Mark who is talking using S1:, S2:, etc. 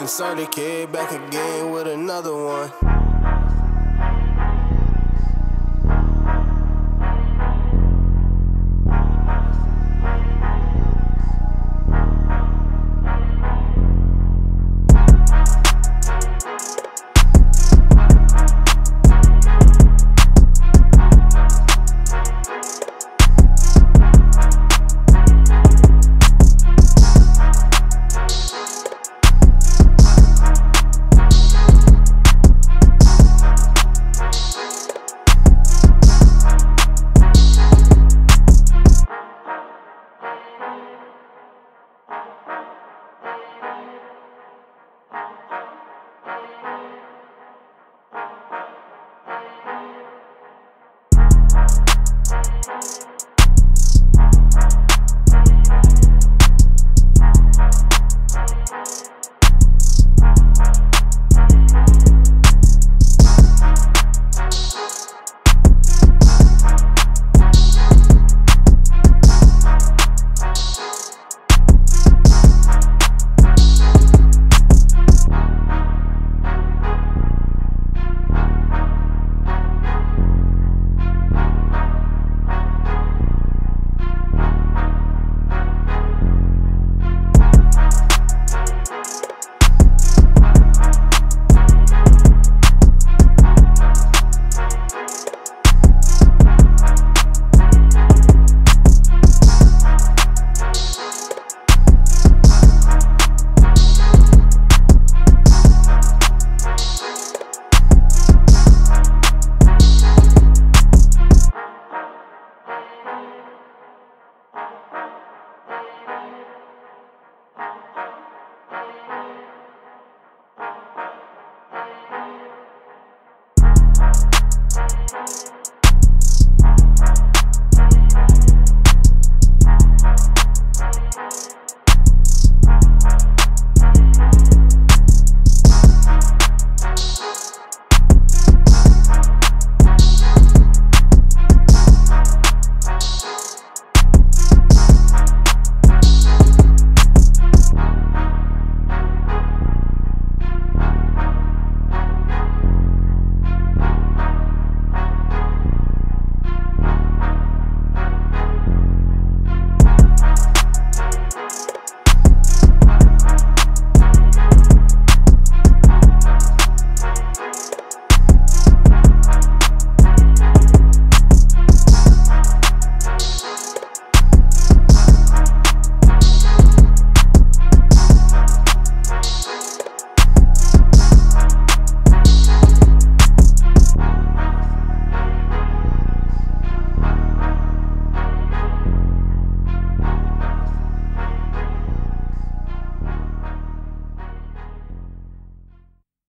S1: Inserted kid back again with another one.